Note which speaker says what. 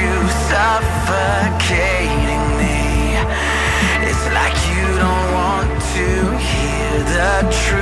Speaker 1: you suffocating me. It's like you don't want to hear the truth.